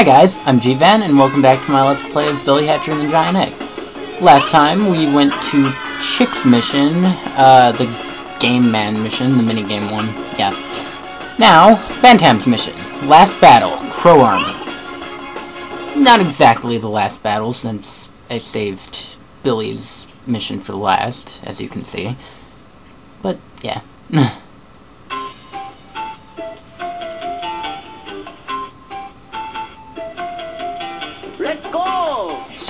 Hi guys, I'm G-Van, and welcome back to my Let's Play of Billy Hatcher and the Giant Egg. Last time, we went to Chick's mission, uh, the Game Man mission, the minigame one, yeah. Now, Bantam's mission, Last Battle, Crow Army. Not exactly the last battle, since I saved Billy's mission for the last, as you can see. But, yeah.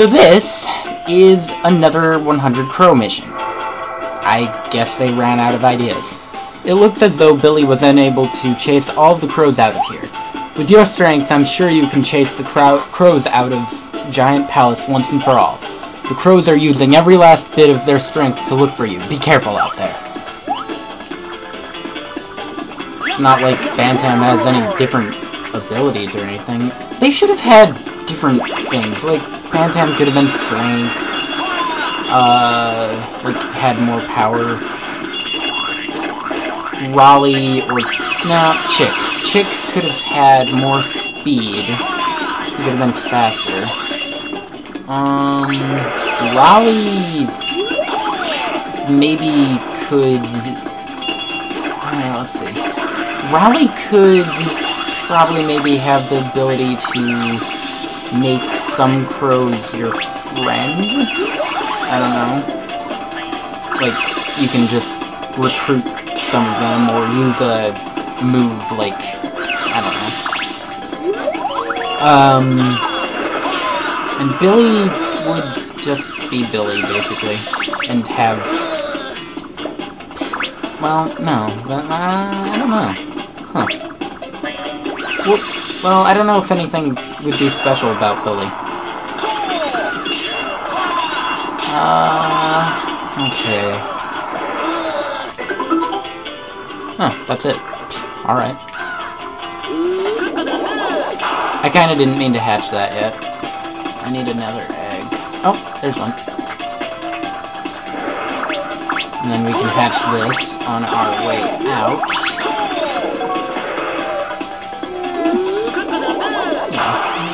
So this is another 100 Crow mission. I guess they ran out of ideas. It looks as though Billy was unable to chase all of the crows out of here. With your strength, I'm sure you can chase the crow crows out of Giant Palace once and for all. The crows are using every last bit of their strength to look for you. Be careful out there. It's not like Bantam has any different abilities or anything. They should have had different things. Like, Bantam could have been strength, uh, like, had more power. Rolly or, no, Chick. Chick could have had more speed. He could have been faster. Um, Rolly maybe could, uh, let's see. Rolly could probably maybe have the ability to make some crows your friend? I don't know. Like, you can just recruit some of them or use a move like, I don't know. Um, and Billy would just be Billy, basically, and have, well, no, uh, I don't know. Huh. Well, well, I don't know if anything would be special about Billy. Uh, okay. Huh, that's it. Alright. I kinda didn't mean to hatch that yet. I need another egg. Oh, there's one. And then we can hatch this on our way out.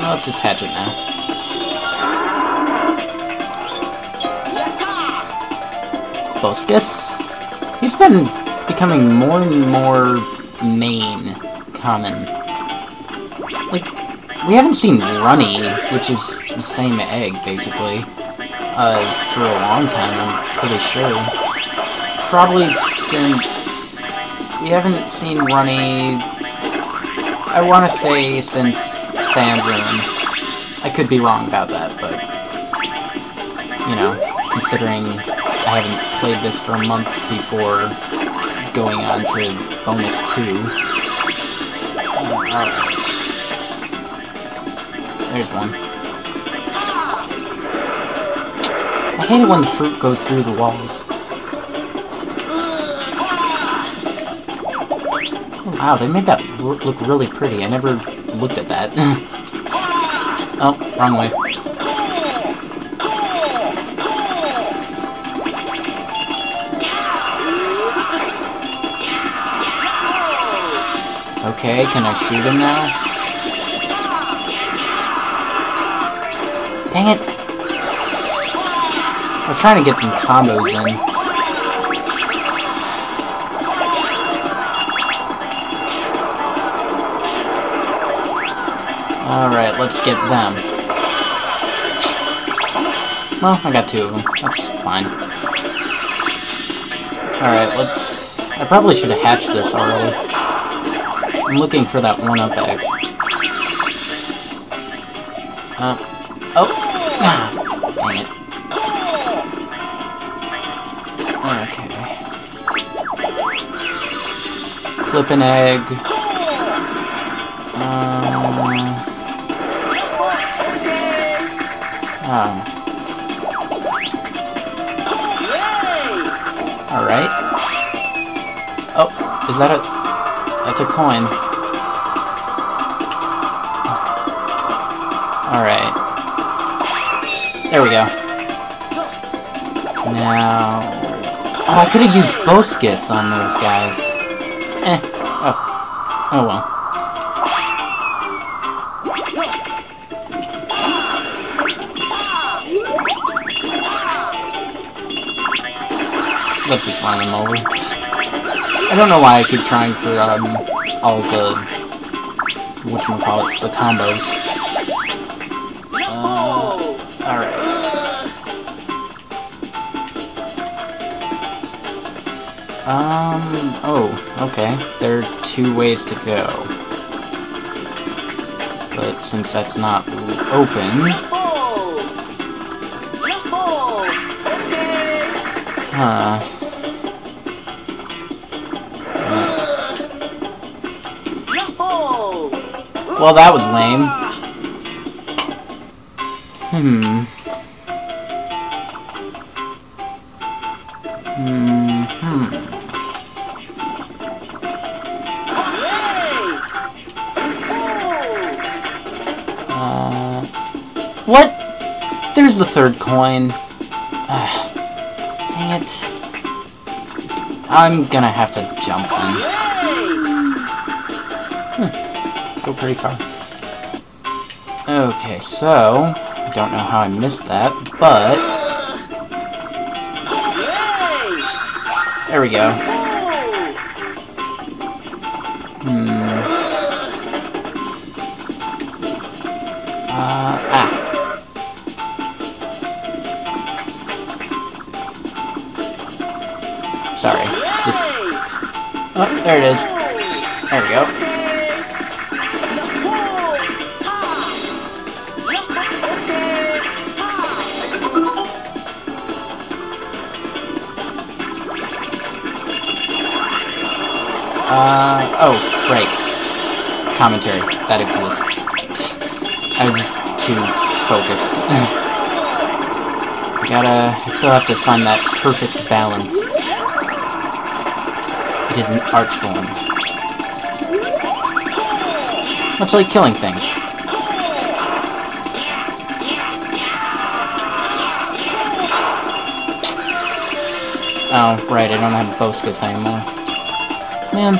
Let's just hatch it now. Boscus. He's been becoming more and more main common. Like, we haven't seen Runny, which is the same egg, basically, uh, for a long time, I'm pretty sure. Probably since... We haven't seen Runny... I want to say since Sand Ruin. I could be wrong about that, but... You know, considering I haven't played this for a month before going on to bonus 2. Uh, alright. There's one. I hate it when the fruit goes through the walls. Wow, they made that look really pretty. I never looked at that. oh, wrong way. Okay, can I shoot him now? Dang it! I was trying to get some combos in. Alright, let's get them. Well, I got two of them. That's fine. Alright, let's... I probably should have hatched this already. I'm looking for that one-up egg. Uh, oh! Ah, dang it. Okay. Flip an egg. Um... Oh. Alright. Oh, is that a... That's a coin. Alright. There we go. Now... Oh, I could've used Boskis on those guys. Eh. Oh. Oh well. Let's just run them over. I don't know why I keep trying for um all the whatchamacallits, the combos. Yo-ho! Alright. Um, oh, okay. There are two ways to go. But since that's not open, huh. Well, that was lame. Hmm. Hmm. Uh. What? There's the third coin. Ah, dang it. I'm gonna have to jump then. Pretty far. Okay, so. I don't know how I missed that, but. There we go. Hmm. Uh, ah. Sorry. Just. Oh, there it is. There we go. Uh, oh, right. Commentary. That exists. I was just too focused. I gotta, I still have to find that perfect balance. It is an art form. Much like killing things. Oh, right, I don't have bow skills anymore. Man.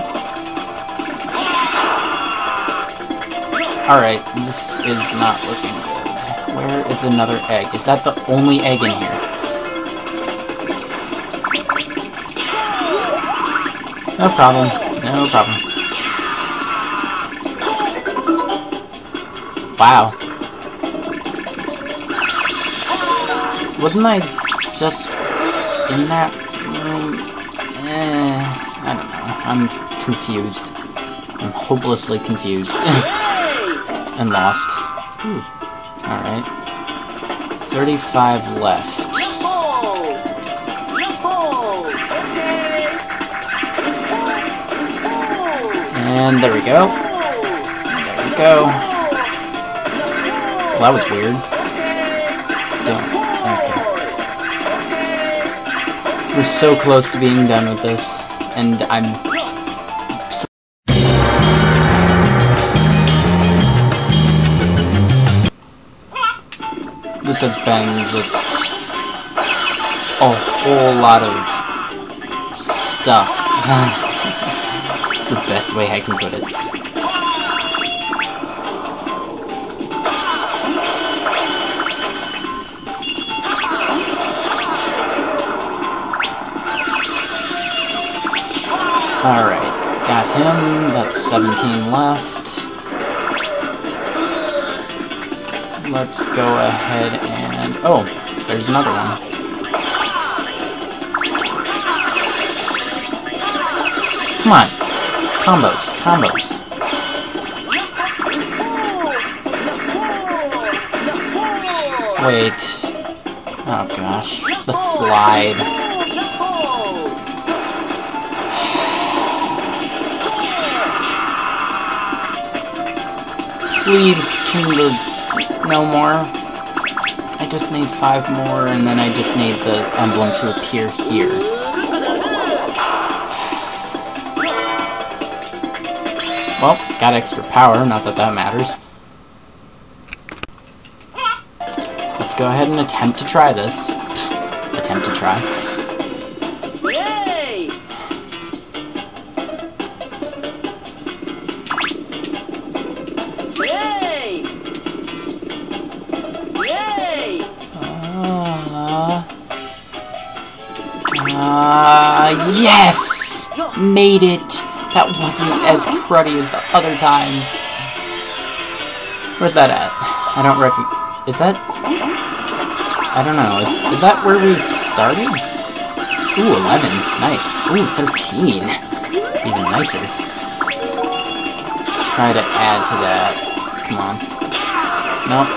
Alright, this is not looking good. Where is another egg? Is that the only egg in here? No problem. No problem. Wow. Wasn't I just in that room? Eh, I don't know. I'm confused. I'm hopelessly confused. and lost. Alright. 35 left. And there we go. There we go. Well, that was weird. Don't. Okay. We're so close to being done with this, and I'm This has been just a whole lot of stuff. It's the best way I can put it. Alright, got him, that's 17 left. Let's go ahead and... Oh, there's another one. Come on. Combos, combos. Wait. Oh gosh. The slide. Please, the... No more? I just need five more, and then I just need the emblem to appear here. Well, got extra power, not that that matters. Let's go ahead and attempt to try this. Attempt to try. Yes! Made it! That wasn't as cruddy as other times. Where's that at? I don't recognize... Is that... I don't know. Is, is that where we started? Ooh, 11. Nice. Ooh, 13. Even nicer. Let's try to add to that. Come on. Nope.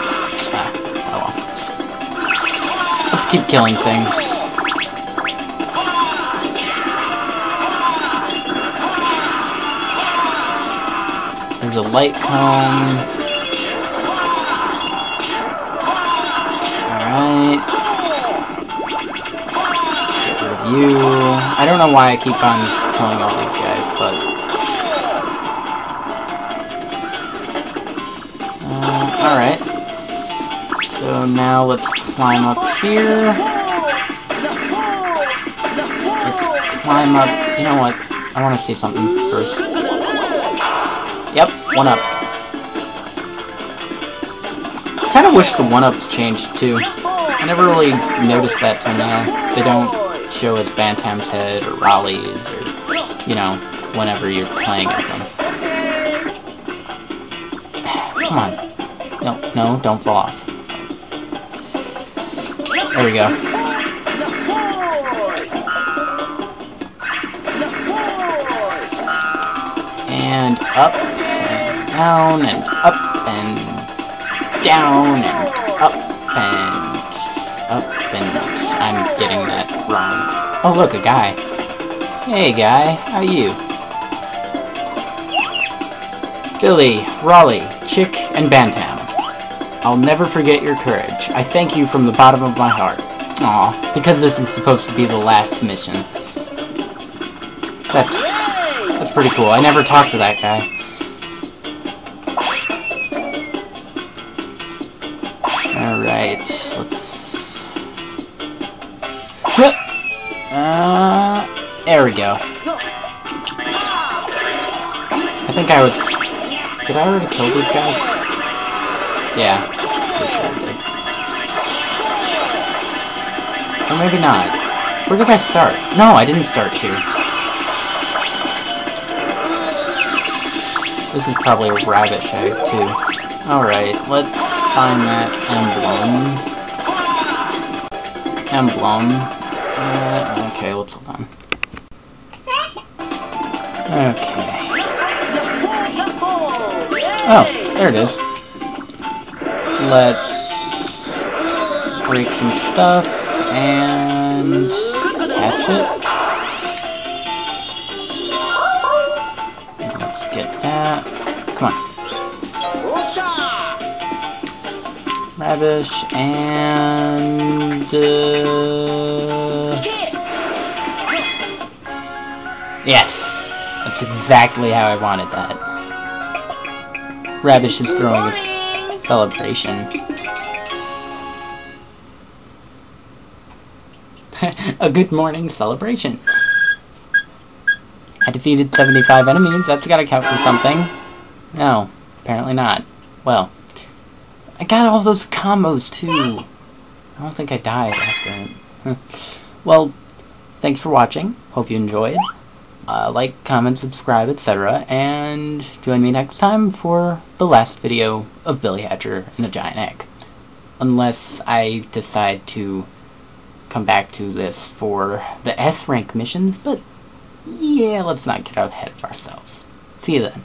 Ah, oh well. Let's keep killing things. There's a light cone. Alright. Get rid of you. I don't know why I keep on killing all these guys, but... Uh, Alright. So now let's climb up here. Let's climb up... You know what? I want to see something first. One up. Kind of wish the one-ups changed, too. I never really noticed that till now. They don't show as Bantam's Head or Rolly's or, you know, whenever you're playing as them. Come on. No, no, don't fall off. There we go. And up, down, and up, and down, and up, and up, and I'm getting that wrong. Oh, look, a guy. Hey, guy, how you? Billy, Rolly, Chick, and Bantam. I'll never forget your courage. I thank you from the bottom of my heart. Aw, because this is supposed to be the last mission. That's that's pretty cool. I never talked to that guy. Alright, let's... Uh, there we go. I think I was... Did I already kill these guys? Yeah, pretty sure I did. Or maybe not. Where did I start? No, I didn't start here. This is probably a rabbit shag, too. Alright, let's find that emblem. Emblem. Uh, okay, let's hold on. Okay. Oh, there it is. Let's break some stuff and hatch it. Let's get that. Come on. Rubbish and uh, yes, that's exactly how I wanted that. Rabish is throwing a celebration. a good morning celebration. I defeated 75 enemies, that's gotta count for something. No, apparently not. Well, I got all those combos too. I don't think I died after it. well, thanks for watching. Hope you enjoyed. Uh, like, comment, subscribe, etc. And join me next time for the last video of Billy Hatcher and the Giant Egg. Unless I decide to come back to this for the S rank missions, but yeah, let's not get ahead of ourselves. See you then.